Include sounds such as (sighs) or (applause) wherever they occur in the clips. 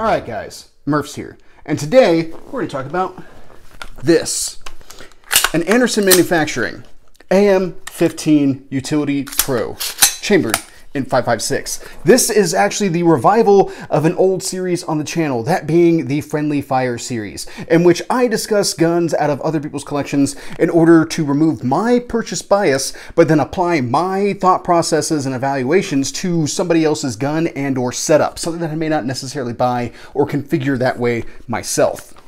All right, guys, Murph's here. And today we're to talk about this an Anderson Manufacturing AM15 Utility Pro chambered in 556. This is actually the revival of an old series on the channel, that being the Friendly Fire series, in which I discuss guns out of other people's collections in order to remove my purchase bias, but then apply my thought processes and evaluations to somebody else's gun and or setup, something that I may not necessarily buy or configure that way myself.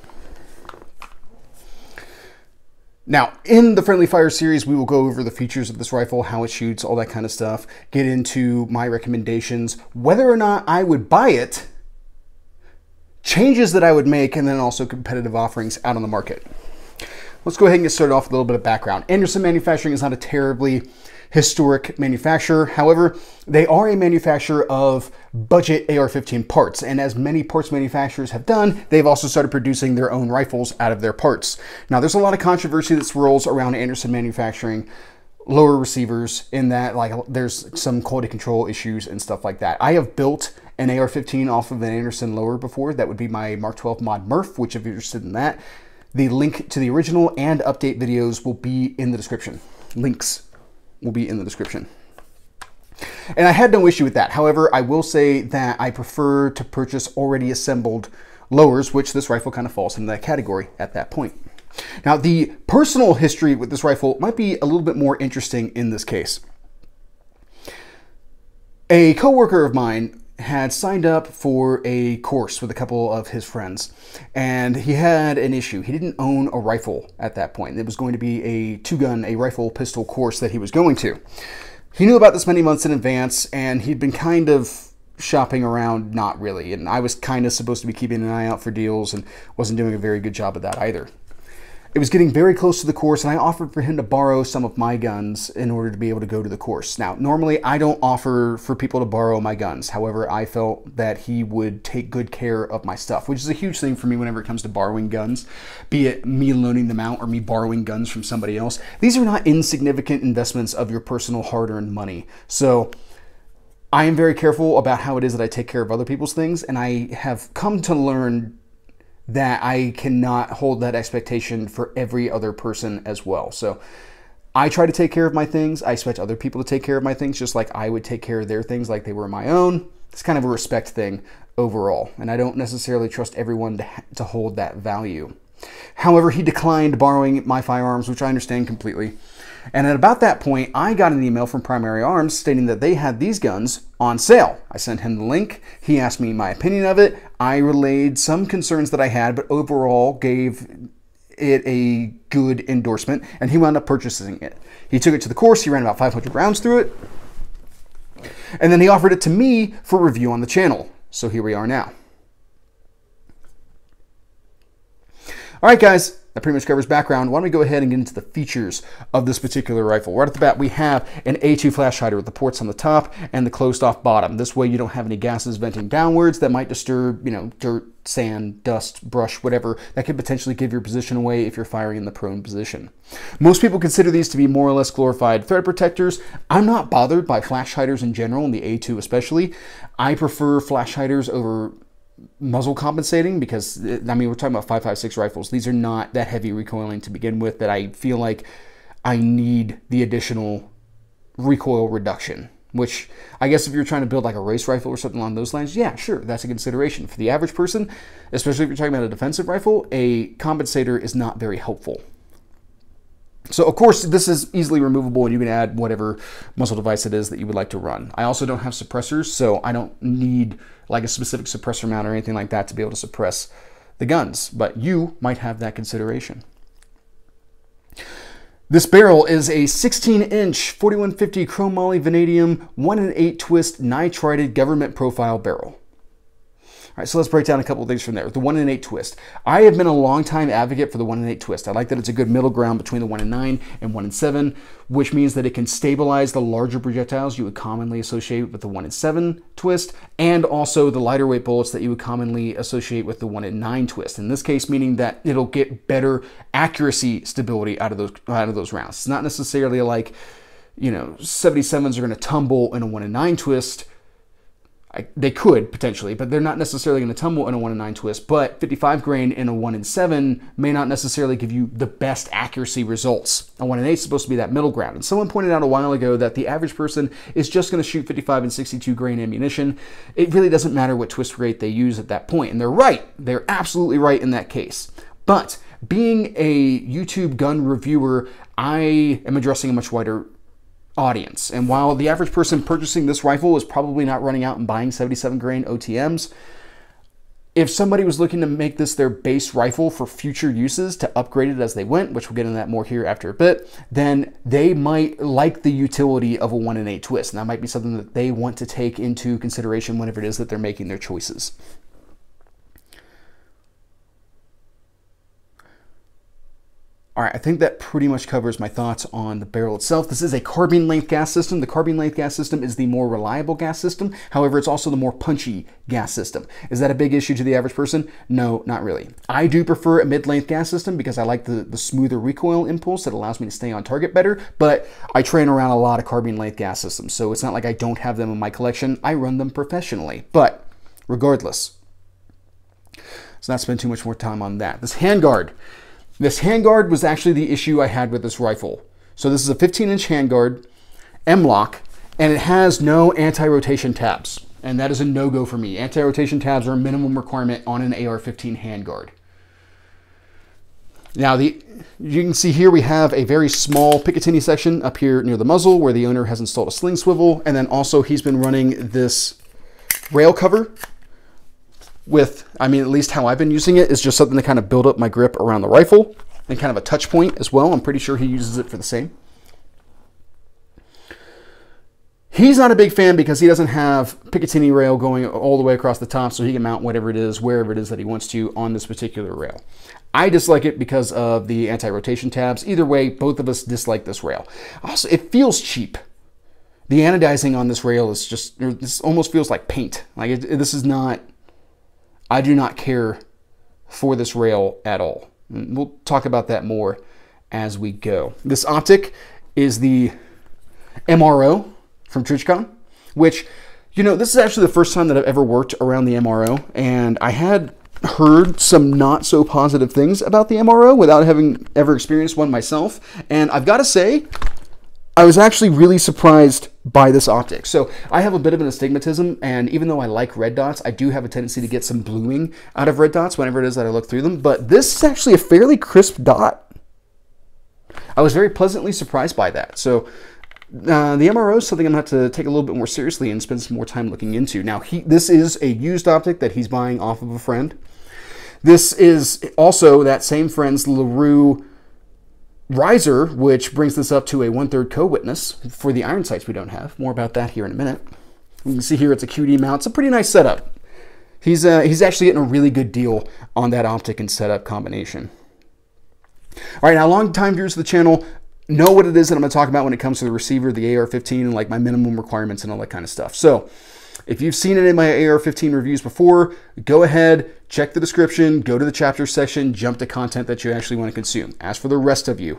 Now, in the Friendly Fire series, we will go over the features of this rifle, how it shoots, all that kind of stuff, get into my recommendations, whether or not I would buy it, changes that I would make, and then also competitive offerings out on the market. Let's go ahead and get started off with a little bit of background. Anderson Manufacturing is not a terribly historic manufacturer. However, they are a manufacturer of budget AR-15 parts, and as many parts manufacturers have done, they've also started producing their own rifles out of their parts. Now, there's a lot of controversy that swirls around Anderson Manufacturing lower receivers in that like there's some quality control issues and stuff like that. I have built an AR-15 off of an Anderson lower before. That would be my Mark 12 Mod Murph, which if you're interested in that, the link to the original and update videos will be in the description. Links will be in the description. And I had no issue with that. However, I will say that I prefer to purchase already assembled lowers, which this rifle kind of falls into that category at that point. Now, the personal history with this rifle might be a little bit more interesting in this case. A coworker of mine had signed up for a course with a couple of his friends, and he had an issue. He didn't own a rifle at that point. It was going to be a two gun, a rifle pistol course that he was going to. He knew about this many months in advance, and he'd been kind of shopping around, not really. And I was kind of supposed to be keeping an eye out for deals and wasn't doing a very good job of that either. It was getting very close to the course, and I offered for him to borrow some of my guns in order to be able to go to the course. Now, normally I don't offer for people to borrow my guns. However, I felt that he would take good care of my stuff, which is a huge thing for me whenever it comes to borrowing guns, be it me loaning them out or me borrowing guns from somebody else. These are not insignificant investments of your personal hard earned money. So, I am very careful about how it is that I take care of other people's things, and I have come to learn that I cannot hold that expectation for every other person as well. So I try to take care of my things. I expect other people to take care of my things just like I would take care of their things like they were my own. It's kind of a respect thing overall, and I don't necessarily trust everyone to, to hold that value. However, he declined borrowing my firearms, which I understand completely. And at about that point, I got an email from Primary Arms stating that they had these guns on sale. I sent him the link. He asked me my opinion of it. I relayed some concerns that I had, but overall gave it a good endorsement, and he wound up purchasing it. He took it to the course. He ran about 500 rounds through it. And then he offered it to me for review on the channel. So here we are now. All right, guys, that pretty much covers background. Why don't we go ahead and get into the features of this particular rifle? Right at the bat, we have an A2 flash hider with the ports on the top and the closed off bottom. This way you don't have any gases venting downwards that might disturb, you know, dirt, sand, dust, brush, whatever, that could potentially give your position away if you're firing in the prone position. Most people consider these to be more or less glorified thread protectors. I'm not bothered by flash hiders in general, and the A2 especially. I prefer flash hiders over muzzle compensating because uh, I mean we're talking about 5.56 rifles. These are not that heavy recoiling to begin with that I feel like I need the additional recoil reduction. Which I guess if you're trying to build like a race rifle or something along those lines, yeah, sure, that's a consideration. For the average person, especially if you're talking about a defensive rifle, a compensator is not very helpful. So of course this is easily removable and you can add whatever muzzle device it is that you would like to run. I also don't have suppressors, so I don't need like a specific suppressor mount or anything like that to be able to suppress the guns, but you might have that consideration. This barrel is a 16-inch 4150 chromoly vanadium 1 in 8 twist nitrided government profile barrel. All right, so let's break down a couple of things from there. The 1 in 8 twist. I have been a long time advocate for the 1 in 8 twist. I like that it's a good middle ground between the 1 in 9 and 1 in 7, which means that it can stabilize the larger projectiles you would commonly associate with the 1 in 7 twist, and also the lighter weight bullets that you would commonly associate with the 1 in 9 twist. In this case, meaning that it'll get better accuracy stability out of those out of those rounds. It's not necessarily like, you know, 77s are going to tumble in a 1 in 9 twist I, they could potentially, but they're not necessarily going to tumble in a 1 in 9 twist. But 55 grain in a 1 in 7 may not necessarily give you the best accuracy results. A 1 in 8 is supposed to be that middle ground. And someone pointed out a while ago that the average person is just going to shoot 55 and 62 grain ammunition. It really doesn't matter what twist rate they use at that point. And they're right. They're absolutely right in that case. But being a YouTube gun reviewer, I am addressing a much wider audience. And while the average person purchasing this rifle is probably not running out and buying 77 grain OTMs, if somebody was looking to make this their base rifle for future uses to upgrade it as they went, which we'll get into that more here after a bit, then they might like the utility of a 1 in 8 twist. And that might be something that they want to take into consideration whenever it is that they're making their choices. All right, I think that pretty much covers my thoughts on the barrel itself. This is a carbine length gas system. The carbine length gas system is the more reliable gas system. However, it's also the more punchy gas system. Is that a big issue to the average person? No, not really. I do prefer a mid-length gas system because I like the, the smoother recoil impulse that allows me to stay on target better, but I train around a lot of carbine length gas systems, so it's not like I don't have them in my collection. I run them professionally, but regardless, let's not spend too much more time on that. This handguard. This handguard was actually the issue I had with this rifle. So this is a 15 inch handguard, M-LOK, and it has no anti-rotation tabs. And that is a no-go for me. Anti-rotation tabs are a minimum requirement on an AR-15 handguard. Now, the you can see here we have a very small Picatinny section up here near the muzzle where the owner has installed a sling swivel. And then also he's been running this rail cover with, I mean, at least how I've been using it is just something to kind of build up my grip around the rifle and kind of a touch point as well. I'm pretty sure he uses it for the same. He's not a big fan because he doesn't have Picatinny rail going all the way across the top so he can mount whatever it is, wherever it is that he wants to on this particular rail. I dislike it because of the anti-rotation tabs. Either way, both of us dislike this rail. Also, it feels cheap. The anodizing on this rail is just, this almost feels like paint. Like it, this is not I do not care for this rail at all. We'll talk about that more as we go. This optic is the MRO from Trijicon, which, you know, this is actually the first time that I've ever worked around the MRO, and I had heard some not so positive things about the MRO without having ever experienced one myself. And I've got to say, I was actually really surprised by this optic. So I have a bit of an astigmatism, and even though I like red dots, I do have a tendency to get some blooming out of red dots whenever it is that I look through them. But this is actually a fairly crisp dot. I was very pleasantly surprised by that. So uh, the MRO is something I'm going to have to take a little bit more seriously and spend some more time looking into. Now, he, this is a used optic that he's buying off of a friend. This is also that same friend's LaRue Riser, which brings this up to a one-third co-witness for the iron sights we don't have. More about that here in a minute. You can see here it's a QD mount. It's a pretty nice setup. He's, uh, he's actually getting a really good deal on that optic and setup combination. All right, now long-time viewers of the channel know what it is that I'm going to talk about when it comes to the receiver, the AR-15, and like my minimum requirements and all that kind of stuff. So if you've seen it in my AR-15 reviews before, go ahead, check the description, go to the chapter section, jump to content that you actually want to consume. As for the rest of you,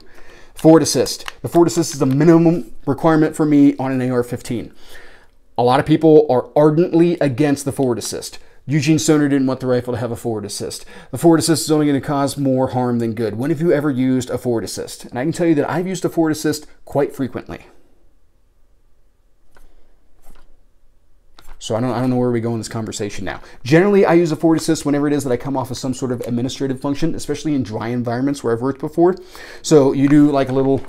forward assist. The forward assist is a minimum requirement for me on an AR-15. A lot of people are ardently against the forward assist. Eugene Stoner didn't want the rifle to have a forward assist. The forward assist is only going to cause more harm than good. When have you ever used a forward assist? And I can tell you that I've used a forward assist quite frequently. So I don't, I don't know where we go in this conversation now. Generally, I use a forward assist whenever it is that I come off of some sort of administrative function, especially in dry environments where I've worked before. So you do like a little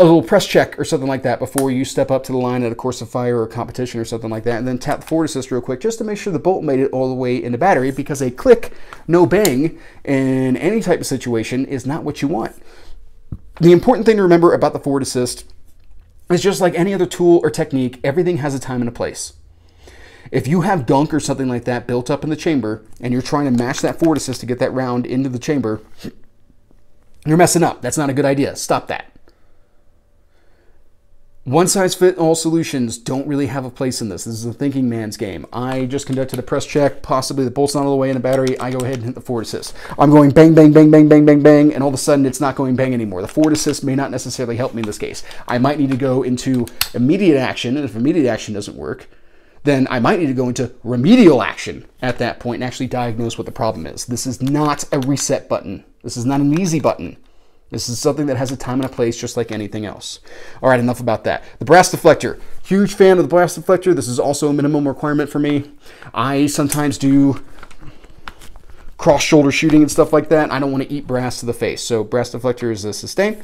a little press check or something like that before you step up to the line at a course of fire or a competition or something like that, and then tap the forward assist real quick just to make sure the bolt made it all the way in the battery because a click, no bang in any type of situation is not what you want. The important thing to remember about the forward assist it's just like any other tool or technique, everything has a time and a place. If you have gunk or something like that built up in the chamber and you're trying to mash that forward assist to get that round into the chamber, you're messing up. That's not a good idea. Stop that. One size fit all solutions don't really have a place in this. This is a thinking man's game. I just conducted a press check, possibly the bolt's not all the way in the battery. I go ahead and hit the forward assist. I'm going bang, bang, bang, bang, bang, bang, bang, and all of a sudden it's not going bang anymore. The forward assist may not necessarily help me in this case. I might need to go into immediate action, and if immediate action doesn't work, then I might need to go into remedial action at that point and actually diagnose what the problem is. This is not a reset button. This is not an easy button. This is something that has a time and a place just like anything else. All right, enough about that. The brass deflector. Huge fan of the brass deflector. This is also a minimum requirement for me. I sometimes do cross shoulder shooting and stuff like that. I don't want to eat brass to the face. So brass deflector is a sustain.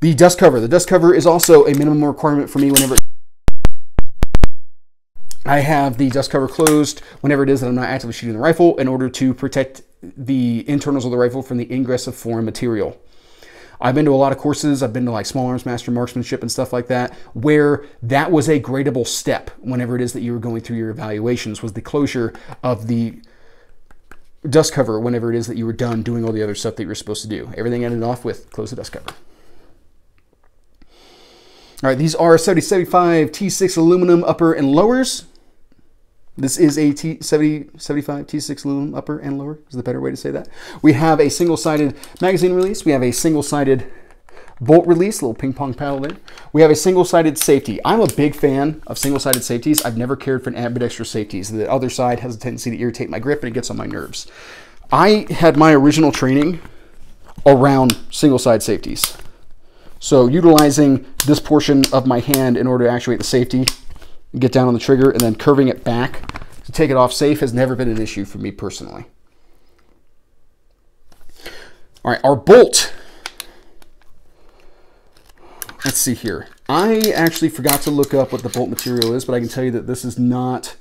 The dust cover. The dust cover is also a minimum requirement for me whenever I have the dust cover closed whenever it is that I'm not actively shooting the rifle in order to protect the internals of the rifle from the ingress of foreign material. I've been to a lot of courses. I've been to like small arms master marksmanship and stuff like that, where that was a gradable step whenever it is that you were going through your evaluations was the closure of the dust cover whenever it is that you were done doing all the other stuff that you were supposed to do. Everything ended off with close the dust cover. All right, these are 7075 T6 aluminum upper and lowers. This is a T 70, 75 T6 aluminum upper and lower is the better way to say that. We have a single-sided magazine release. We have a single-sided bolt release, little ping pong paddle there. We have a single-sided safety. I'm a big fan of single-sided safeties. I've never cared for an ambidextrous safeties. The other side has a tendency to irritate my grip and it gets on my nerves. I had my original training around single-side safeties. So utilizing this portion of my hand in order to actuate the safety get down on the trigger and then curving it back to take it off safe has never been an issue for me personally. All right, our bolt. Let's see here. I actually forgot to look up what the bolt material is, but I can tell you that this is not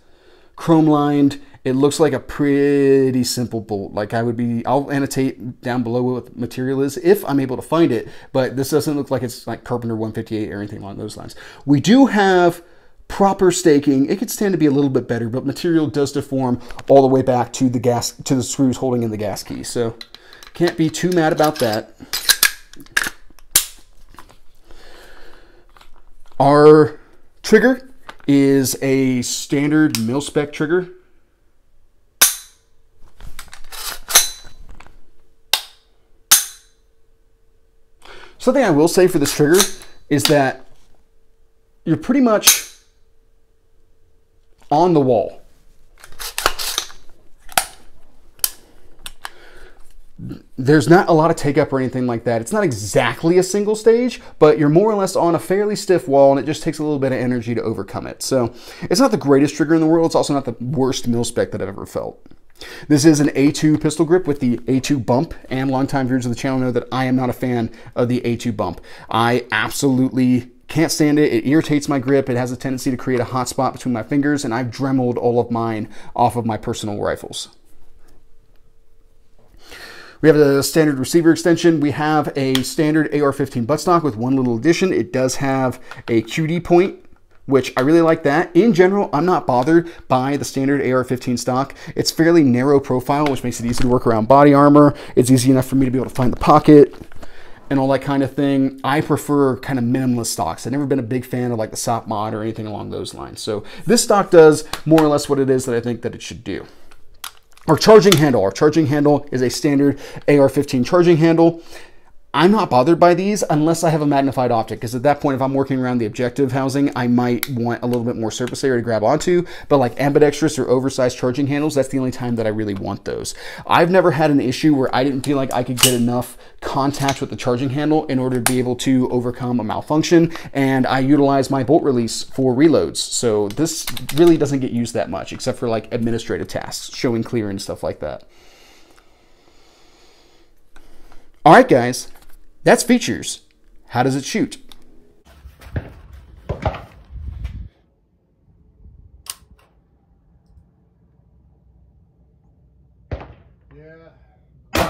chrome lined. It looks like a pretty simple bolt. Like I would be, I'll annotate down below what material is if I'm able to find it, but this doesn't look like it's like Carpenter 158 or anything along those lines. We do have proper staking, it could stand to be a little bit better, but material does deform all the way back to the gas to the screws holding in the gas key. So can't be too mad about that. Our trigger is a standard mil spec trigger. Something I will say for this trigger is that you're pretty much on the wall. There's not a lot of take up or anything like that. It's not exactly a single stage, but you're more or less on a fairly stiff wall and it just takes a little bit of energy to overcome it. So it's not the greatest trigger in the world. It's also not the worst mil spec that I've ever felt. This is an A2 pistol grip with the A2 bump, and longtime viewers of the channel know that I am not a fan of the A2 bump. I absolutely can't stand it. It irritates my grip. It has a tendency to create a hot spot between my fingers, and I've dremeled all of mine off of my personal rifles. We have the standard receiver extension. We have a standard AR-15 buttstock with one little addition. It does have a QD point which I really like that. In general, I'm not bothered by the standard AR-15 stock. It's fairly narrow profile, which makes it easy to work around body armor. It's easy enough for me to be able to find the pocket and all that kind of thing. I prefer kind of minimalist stocks. I've never been a big fan of like the SOPMOD or anything along those lines. So this stock does more or less what it is that I think that it should do. Our charging handle. Our charging handle is a standard AR-15 charging handle. I'm not bothered by these unless I have a magnified optic, because at that point, if I'm working around the objective housing, I might want a little bit more surface area to grab onto. But like ambidextrous or oversized charging handles, that's the only time that I really want those. I've never had an issue where I didn't feel like I could get enough contact with the charging handle in order to be able to overcome a malfunction, and I utilize my bolt release for reloads. So this really doesn't get used that much, except for like administrative tasks, showing clear and stuff like that. All right, guys, that's features. How does it shoot? Yeah. Yeah.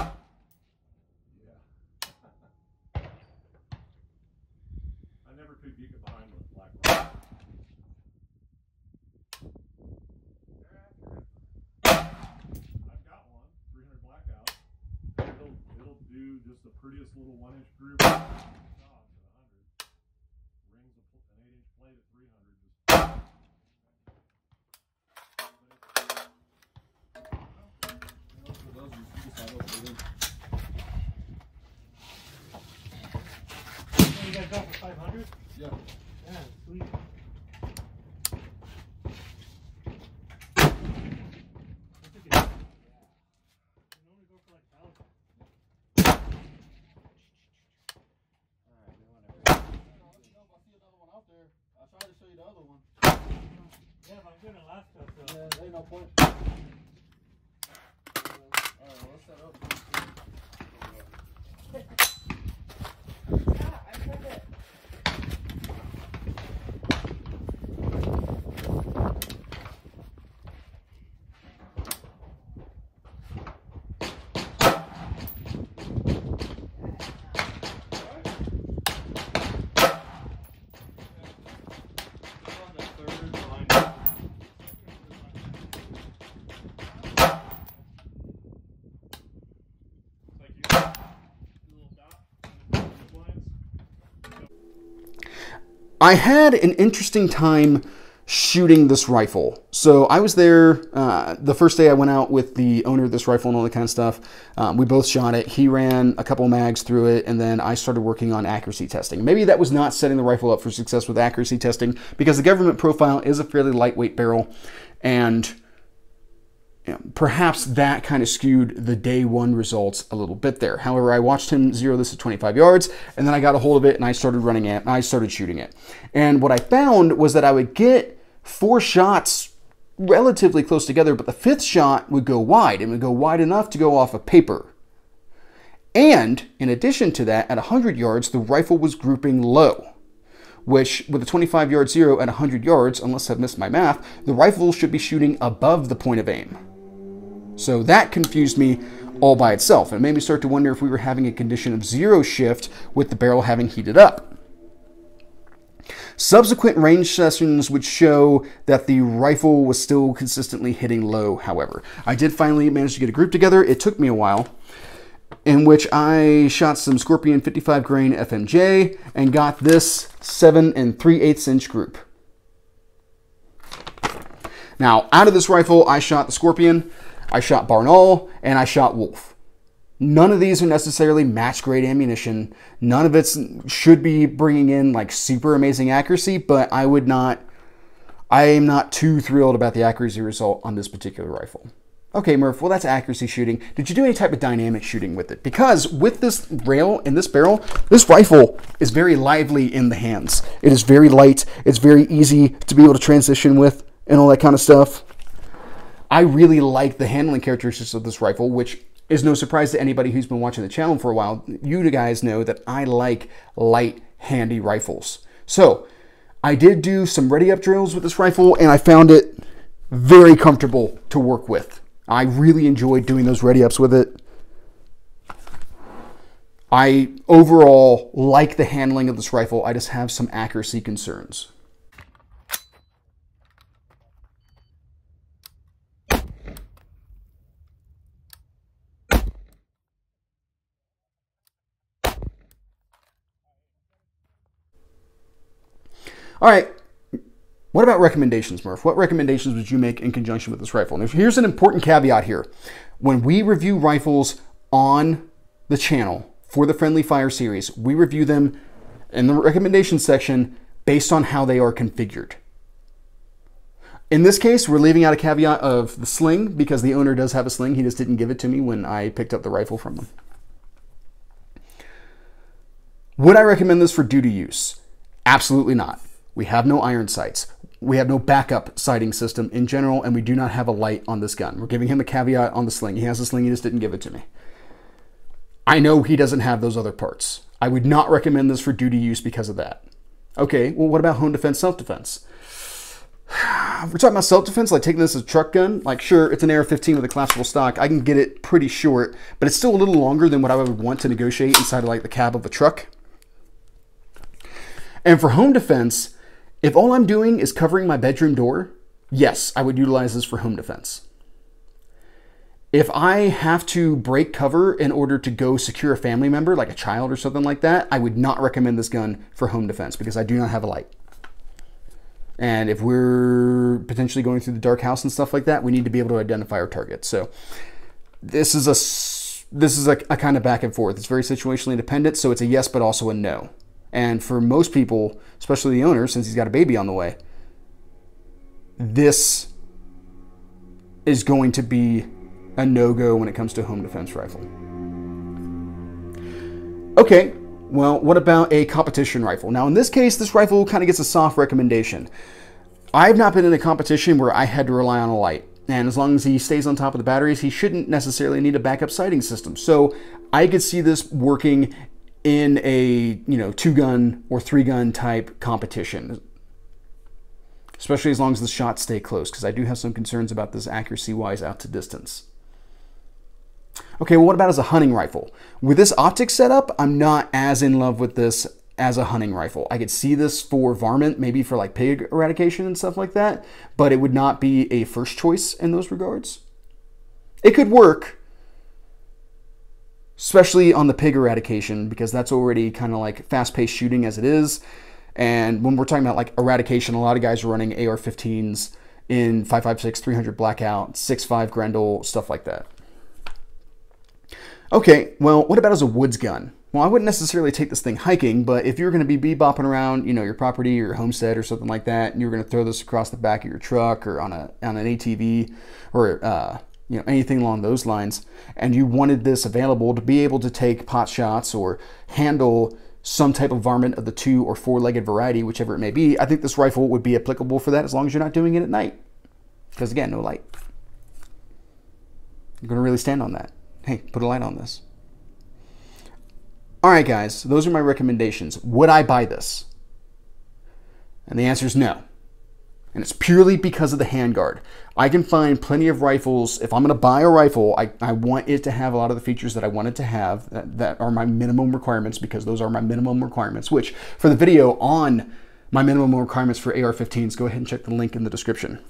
I never could get behind with black rock. I've got one, 300 blackout. It'll, it'll do just the prettiest little one inch group. Rings a, 500? Yeah. Yeah, sweet. I think it- You can only go for like thousand. I tried to show you the other one. Yeah, but I'm doing Alaska, so. Yeah, there ain't no point. Alright, well, let's set up. on the third line. Like you, the little dot, and the blinds. I had an interesting time shooting this rifle. So I was there uh, the first day I went out with the owner of this rifle and all that kind of stuff. Um, we both shot it. He ran a couple mags through it, and then I started working on accuracy testing. Maybe that was not setting the rifle up for success with accuracy testing because the government profile is a fairly lightweight barrel, and you know, perhaps that kind of skewed the day one results a little bit there. However, I watched him zero this at 25 yards, and then I got a hold of it and I started running it. And I started shooting it, and what I found was that I would get four shots relatively close together, but the fifth shot would go wide and would go wide enough to go off of paper. And in addition to that, at 100 yards, the rifle was grouping low which with a 25 yard zero at 100 yards, unless I've missed my math, the rifle should be shooting above the point of aim. So that confused me all by itself. and It made me start to wonder if we were having a condition of zero shift with the barrel having heated up. Subsequent range sessions would show that the rifle was still consistently hitting low, however. I did finally manage to get a group together. It took me a while, in which I shot some Scorpion 55 grain FMJ and got this 7 and 3 8 inch group. Now, out of this rifle, I shot the Scorpion, I shot Barnaul, and I shot Wolf. None of these are necessarily match grade ammunition. None of it should be bringing in like super amazing accuracy, but I would not, I am not too thrilled about the accuracy result on this particular rifle. Okay, Murph, well, that's accuracy shooting. Did you do any type of dynamic shooting with it? Because with this rail and this barrel, this rifle is very lively in the hands. It is very light, it's very easy to be able to transition with, and all that kind of stuff. I really like the handling characteristics of this rifle, which is no surprise to anybody who's been watching the channel for a while. You guys know that I like light, handy rifles. So, I did do some ready up drills with this rifle, and I found it very comfortable to work with. I really enjoyed doing those ready ups with it. I overall like the handling of this rifle. I just have some accuracy concerns. All right. What about recommendations, Murph? What recommendations would you make in conjunction with this rifle? And here's an important caveat here. When we review rifles on the channel for the Friendly Fire series, we review them in the recommendation section based on how they are configured. In this case, we're leaving out a caveat of the sling because the owner does have a sling. He just didn't give it to me when I picked up the rifle from him. Would I recommend this for duty use? Absolutely not. We have no iron sights. We have no backup sighting system in general, and we do not have a light on this gun. We're giving him a caveat on the sling. He has a sling, he just didn't give it to me. I know he doesn't have those other parts. I would not recommend this for duty use because of that. Okay, well, what about home defense, self defense? (sighs) We're talking about self defense, like taking this as a truck gun, like sure, it's an AR 15 with a collapsible stock. I can get it pretty short, but it's still a little longer than what I would want to negotiate inside of like the cab of a truck. And for home defense, if all I'm doing is covering my bedroom door, yes, I would utilize this for home defense. If I have to break cover in order to go secure a family member, like a child or something like that, I would not recommend this gun for home defense because I do not have a light. And if we're potentially going through the dark house and stuff like that, we need to be able to identify our target. So this is a this is a, a kind of back and forth. It's very situationally dependent, so it's a yes, but also a no. And for most people, especially the owner, since he's got a baby on the way, this is going to be a no go when it comes to home defense rifle. Okay, well, what about a competition rifle? Now, in this case, this rifle kind of gets a soft recommendation. I've not been in a competition where I had to rely on a light. And as long as he stays on top of the batteries, he shouldn't necessarily need a backup sighting system. So I could see this working in a you know two gun or three gun type competition especially as long as the shots stay close, because I do have some concerns about this accuracy wise out to distance. Okay, well, what about as a hunting rifle? With this optic setup, I'm not as in love with this as a hunting rifle. I could see this for varmint, maybe for like pig eradication and stuff like that, but it would not be a first choice in those regards. It could work, especially on the pig eradication, because that's already kind of like fast paced shooting as it is. And when we're talking about like eradication, a lot of guys are running AR-15s in 5.56, 300 blackout, 6.5 Grendel, stuff like that. Okay, well, what about as a woods gun? Well, I wouldn't necessarily take this thing hiking, but if you're going to be bebopping around, you know, your property or your homestead or something like that, and you're going to throw this across the back of your truck or on a on an ATV or uh, you know anything along those lines, and you wanted this available to be able to take pot shots or handle some type of varmint of the two or four legged variety, whichever it may be, I think this rifle would be applicable for that as long as you're not doing it at night. Because again, no light. You're going to really stand on that. Hey, put a light on this. All right, guys, those are my recommendations. Would I buy this? And the answer is no and it's purely because of the handguard. I can find plenty of rifles. If I'm going to buy a rifle, I, I want it to have a lot of the features that I want it to have that, that are my minimum requirements because those are my minimum requirements, which for the video on my minimum requirements for AR-15s, go ahead and check the link in the description.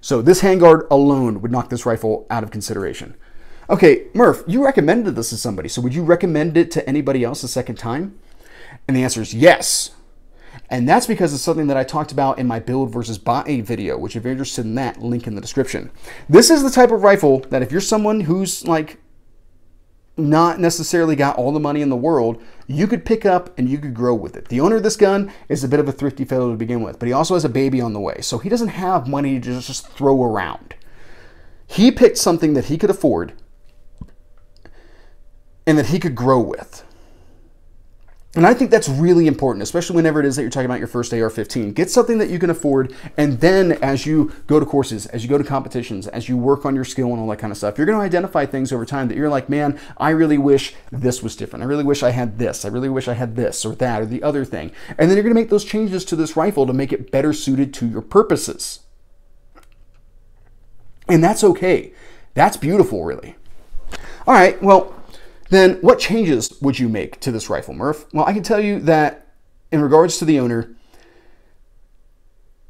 So this handguard alone would knock this rifle out of consideration. Okay, Murph, you recommended this to somebody, so would you recommend it to anybody else a second time? And the answer is yes. And that's because it's something that I talked about in my build versus buy a video, which if you're interested in that, link in the description. This is the type of rifle that if you're someone who's like not necessarily got all the money in the world, you could pick up and you could grow with it. The owner of this gun is a bit of a thrifty fellow to begin with, but he also has a baby on the way, so he doesn't have money to just throw around. He picked something that he could afford and that he could grow with. And I think that's really important, especially whenever it is that you're talking about your first AR-15. Get something that you can afford, and then as you go to courses, as you go to competitions, as you work on your skill and all that kind of stuff, you're going to identify things over time that you're like, man, I really wish this was different. I really wish I had this. I really wish I had this or that or the other thing. And then you're going to make those changes to this rifle to make it better suited to your purposes. And that's okay. That's beautiful, really. All right, well, then what changes would you make to this rifle, Murph? Well, I can tell you that in regards to the owner,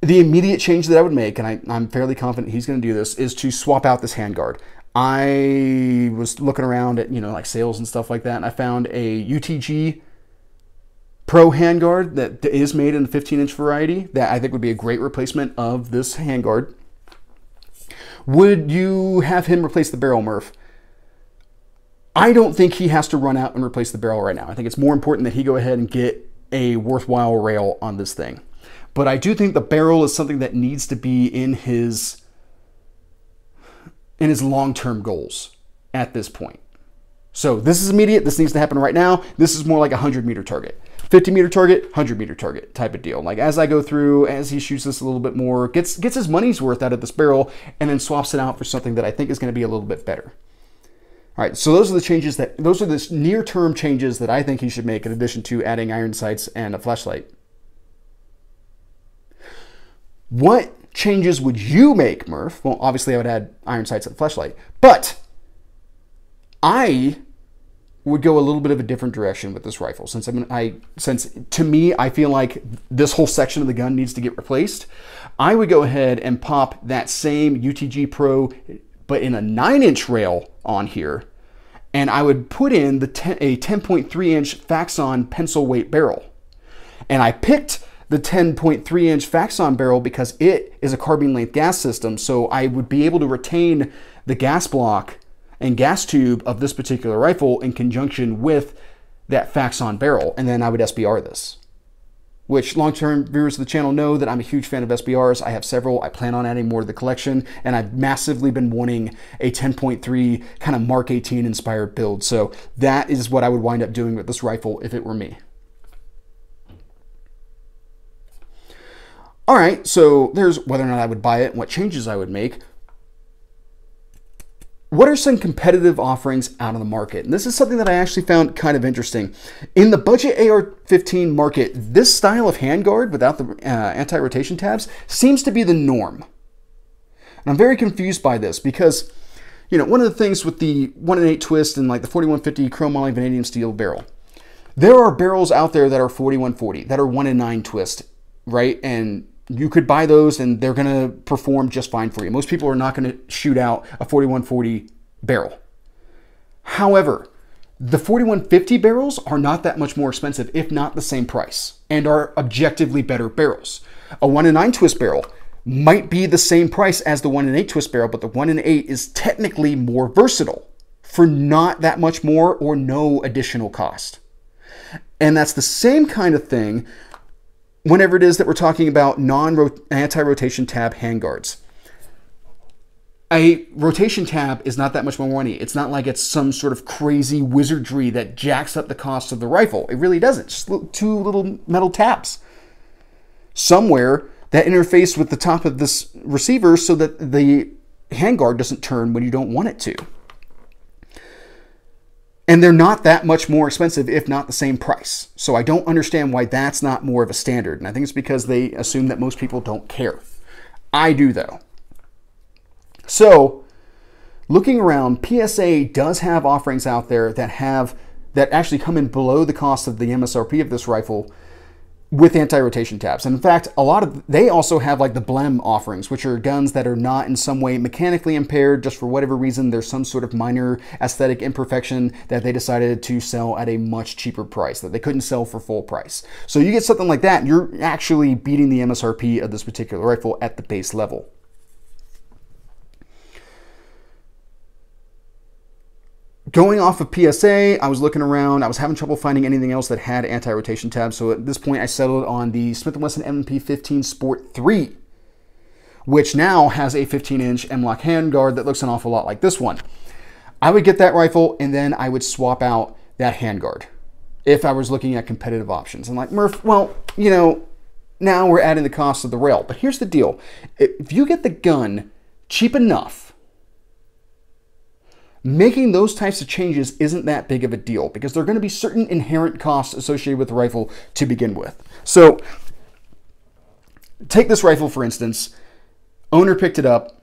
the immediate change that I would make, and I, am fairly confident he's going to do this, is to swap out this handguard. I was looking around at, you know, like sales and stuff like that, and I found a UTG Pro handguard that is made in the 15 inch variety that I think would be a great replacement of this handguard. Would you have him replace the barrel, Murph? I don't think he has to run out and replace the barrel right now. I think it's more important that he go ahead and get a worthwhile rail on this thing. But I do think the barrel is something that needs to be in his in his long-term goals at this point. So this is immediate. This needs to happen right now. This is more like a 100 meter target. 50 meter target, 100 meter target type of deal. Like as I go through, as he shoots this a little bit more, gets gets his money's worth out of this barrel, and then swaps it out for something that I think is going to be a little bit better. All right, so those are the changes that those are the near-term changes that I think he should make in addition to adding iron sights and a flashlight. What changes would you make, Murph? Well, obviously I would add iron sights and flashlight, but I would go a little bit of a different direction with this rifle since I'm I since to me I feel like this whole section of the gun needs to get replaced. I would go ahead and pop that same UTG Pro but in a 9 inch rail on here, and I would put in the 10, a 10.3 inch Faxon pencil weight barrel. And I picked the 10.3 inch Faxon barrel because it is a carbine length gas system, so I would be able to retain the gas block and gas tube of this particular rifle in conjunction with that Faxon barrel, and then I would SBR this. Which long-term viewers of the channel know that I'm a huge fan of SBRs. I have several. I plan on adding more to the collection, and I've massively been wanting a 10.3 kind of Mark 18 inspired build. So that is what I would wind up doing with this rifle if it were me. All right, so there's whether or not I would buy it and what changes I would make what are some competitive offerings out on the market? And this is something that I actually found kind of interesting. In the budget AR-15 market, this style of handguard without the uh, anti-rotation tabs seems to be the norm. And I'm very confused by this because, you know, one of the things with the 1 in 8 twist and like the 4150 chrome moly vanadium steel barrel, there are barrels out there that are 4140, that are 1 in 9 twist, right? And you could buy those and they're going to perform just fine for you. Most people are not going to shoot out a 4140 barrel. However, the 4150 barrels are not that much more expensive, if not the same price, and are objectively better barrels. A 1 in 9 twist barrel might be the same price as the 1 in 8 twist barrel, but the 1 in 8 is technically more versatile for not that much more or no additional cost. And that's the same kind of thing whenever it is that we're talking about non anti-rotation tab handguards. A rotation tab is not that much more money. It's not like it's some sort of crazy wizardry that jacks up the cost of the rifle. It really doesn't. Just two little metal tabs somewhere that interface with the top of this receiver so that the handguard doesn't turn when you don't want it to. And they're not that much more expensive, if not the same price. So I don't understand why that's not more of a standard. And I think it's because they assume that most people don't care. I do, though. So, looking around, PSA does have offerings out there that have that actually come in below the cost of the MSRP of this rifle with anti-rotation tabs. And in fact, a lot of they also have like the BLEM offerings, which are guns that are not in some way mechanically impaired, just for whatever reason, there's some sort of minor aesthetic imperfection that they decided to sell at a much cheaper price that they couldn't sell for full price. So you get something like that, you're actually beating the MSRP of this particular rifle at the base level. Going off of PSA, I was looking around. I was having trouble finding anything else that had anti-rotation tabs. So at this point, I settled on the Smith & Wesson M&P 15 Sport 3, which now has a 15-inch M-LOK handguard that looks an awful lot like this one. I would get that rifle, and then I would swap out that handguard if I was looking at competitive options. And like, Murph, well, you know, now we're adding the cost of the rail. But here's the deal. If you get the gun cheap enough, making those types of changes isn't that big of a deal because there are going to be certain inherent costs associated with the rifle to begin with. So take this rifle for instance, owner picked it up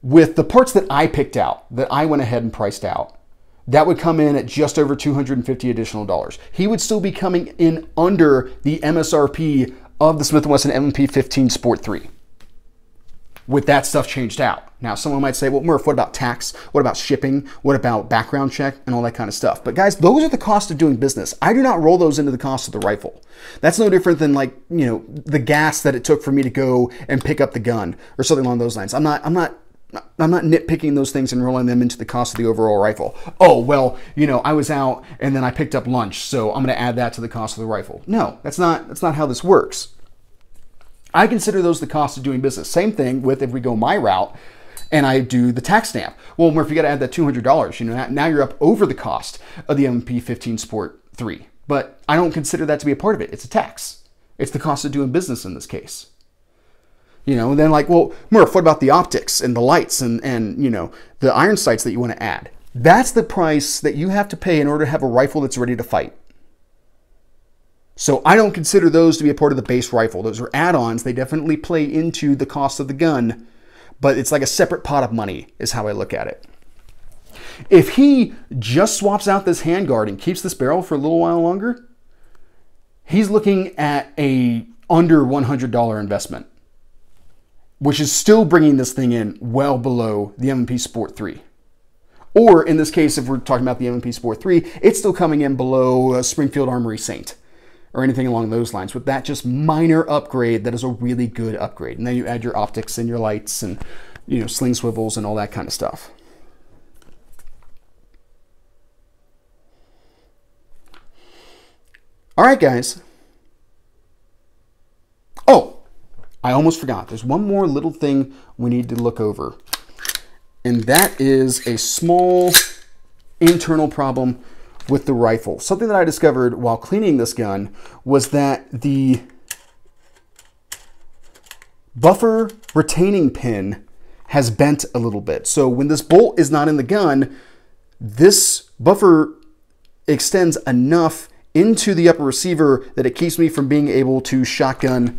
with the parts that I picked out, that I went ahead and priced out. That would come in at just over 250 additional dollars. He would still be coming in under the MSRP of the Smith & Wesson M&P 15 Sport 3 with that stuff changed out. Now, someone might say, well, Murph, what about tax? What about shipping? What about background check and all that kind of stuff? But guys, those are the costs of doing business. I do not roll those into the cost of the rifle. That's no different than like, you know, the gas that it took for me to go and pick up the gun or something along those lines. I'm not, I'm not I'm not nitpicking those things and rolling them into the cost of the overall rifle. Oh, well, you know, I was out and then I picked up lunch, so I'm going to add that to the cost of the rifle. No, that's not that's not how this works. I consider those the cost of doing business. Same thing with if we go my route and I do the tax stamp. Well, Murph, you got to add that $200. You know, now you're up over the cost of the M&P 15 Sport 3. But I don't consider that to be a part of it. It's a tax. It's the cost of doing business in this case. You know, and then like, well, Murph, what about the optics and the lights and, and you know, the iron sights that you want to add? That's the price that you have to pay in order to have a rifle that's ready to fight. So I don't consider those to be a part of the base rifle. Those are add-ons. They definitely play into the cost of the gun, but it's like a separate pot of money is how I look at it. If he just swaps out this handguard and keeps this barrel for a little while longer, he's looking at a under $100 investment, which is still bringing this thing in well below the M&P Sport 3. Or in this case, if we're talking about the M&P Sport 3, it's still coming in below uh, Springfield Armory Saint or anything along those lines. With that just minor upgrade, that is a really good upgrade. And then you add your optics and your lights and you know sling swivels and all that kind of stuff. All right, guys. Oh, I almost forgot. There's one more little thing we need to look over. And that is a small internal problem with the rifle. Something that I discovered while cleaning this gun was that the buffer retaining pin has bent a little bit. So when this bolt is not in the gun, this buffer extends enough into the upper receiver that it keeps me from being able to shotgun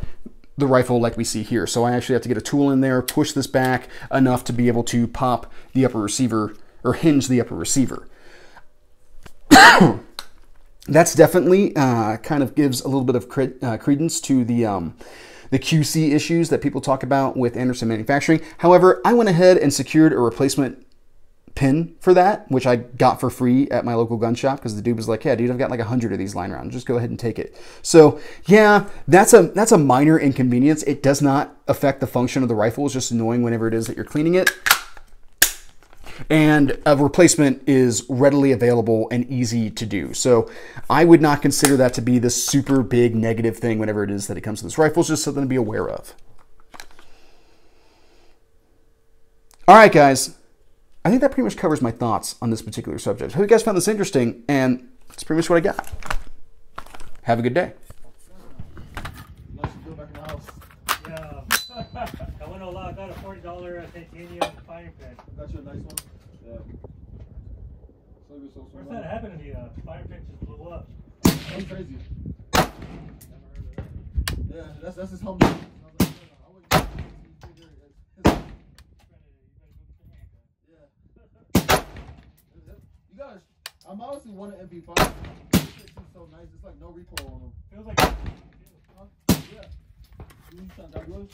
the rifle like we see here. So I actually have to get a tool in there, push this back enough to be able to pop the upper receiver or hinge the upper receiver. (coughs) That's definitely uh, kind of gives a little bit of uh, credence to the um, the QC issues that people talk about with Anderson Manufacturing. However, I went ahead and secured a replacement pin for that, which I got for free at my local gun shop because the dude was like, "Yeah, dude, I've got like a hundred of these lying around. Just go ahead and take it." So yeah, that's a that's a minor inconvenience. It does not affect the function of the rifle. It's just annoying whenever it is that you're cleaning it. And a replacement is readily available and easy to do. So I would not consider that to be the super big negative thing whenever it is that it comes to this rifle. It's just something to be aware of. All right, guys. I think that pretty much covers my thoughts on this particular subject. Hope you guys found this interesting, and that's pretty much what I got. Have a good day. Let's go back in the house. Yeah. (laughs) I went all out. I got a forty dollar uh, titanium firing pin. Got you a nice one. Yeah. So you're so First smart. happened to me, uh, firing pin just blew up. That's crazy. Yeah, that's that's his helmet. I was like, I wouldn't use it. It's- it's- Yeah. You guys, I'm honestly one of MP5. This shit is so nice. It's like no recoil on them. Feels like. Yeah. You trying to grab yours?